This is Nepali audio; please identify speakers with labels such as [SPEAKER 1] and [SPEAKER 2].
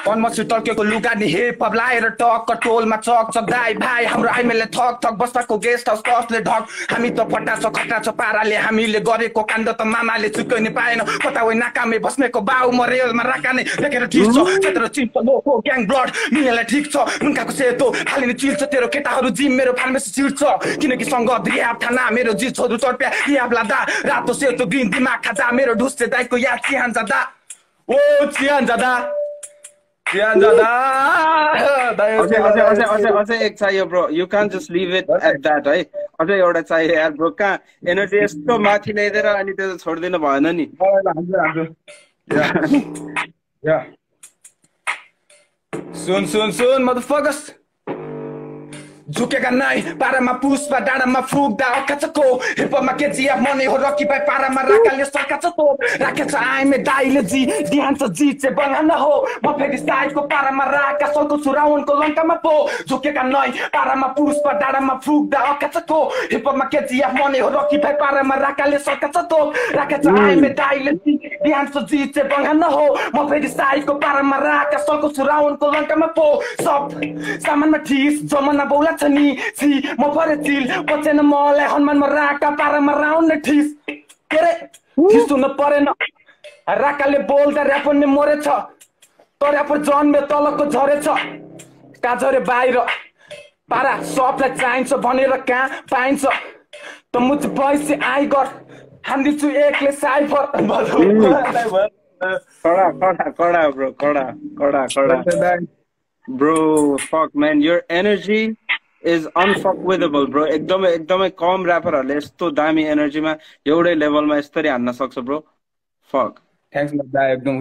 [SPEAKER 1] कन्मसी टर्केको लुगा नि हे पब्लाएर टक टोलमा चक चक दाई भाइ हाम्रो आइमेलले थक थक बस्दाको गेस्ट हाउस कसले ढक। हामी त फटा छ खटा छ पाराले हामीले गरेको काण्ड त मामाले चुक्नै पाएन। कता वै नाकामे बस्नेको बाउ म रेलमा राका नै लेखेर ठिक छ। क्षेत्र चिन्छ लोको ग्याङ ब्लड मिनेलाई ठिक छ। मुन्काको सेतो फालिने चिल्छ तेरो केटाहरू जिम मेरो फार्मेसी छिर्छ। किनकि सङ्गत रियाब थाना मेरो जित छोरु चर्प्या रियाब लादा। रातो सेतो ग्रिन दिमाग खाजा मेरो ढुस्से दाइको याद चिहान जाँदा ओ चिहान जाँदा चिहान जाँदा
[SPEAKER 2] अझै अझै अझै अझै अझै एक चाहियो bro you can just leave it at that है अझै एउटा चाहियो यार ब्रो कहाँ एनर्जी यस्तो माथि ल्याइदिएर अनि त्यो छोडिदिनु भएन नि.
[SPEAKER 1] सुन सुन सुन मदरफकर्स झुकेका नै पारामा पुष्पा डाँडामा फुक्दा अक्काचको हिपमा केजिएफ मनै हो रकी भाइ पारामा राकाले सर्काछ तो राखेछ आइमे दाइले जी दिहान्छ जी चाहिँ बङ्गाल हो म फेरि साइडको पारामा राका सल्को छु रावणको लङ्कामा पो झुकेका नै पारामा पुष्पा डाँडामा फुक्दा अक्काचको हिपमा केजिएफ मनै हो रकी भाइ पारामा राकाले सर्काछ तो राखेछ आइमे दाइले जी दिहान्छ जी चाहिँ बङ्गाल हो म फेरि साइडको पारामा राका सल्को छु रावणको लङ्कामा पो सब सामानमा ठिस जमाना बौला छ नि छि म परे चिल पचेन मलाई हनुमानमा राका पारामा राउन्ड ठिस के अरे ठिस हुन परेन राकाले बोल्दा ऱ्यापरले मरेछ तर ऱ्यापर जन्मे तलको झरेछ कहाँ झरे बाहिर पारा सबलाई चाहिन्छ भनेर कहाँ पाइन्छ त म चाहिँ पैसे आइ गर हान्दिन्छु एकले साइफर
[SPEAKER 2] कडा कडा कडा ब्रो कडा कडा कडा bro fuck man your energy is unfuckwithable bro एकदमै एकदमै कम ऱ्यापरहरूले यस्तो दामी एनर्जीमा एउटै लेभलमा यसरी हान्न सक्छ ब्रो फक
[SPEAKER 1] थ्याङ्क्स एकदम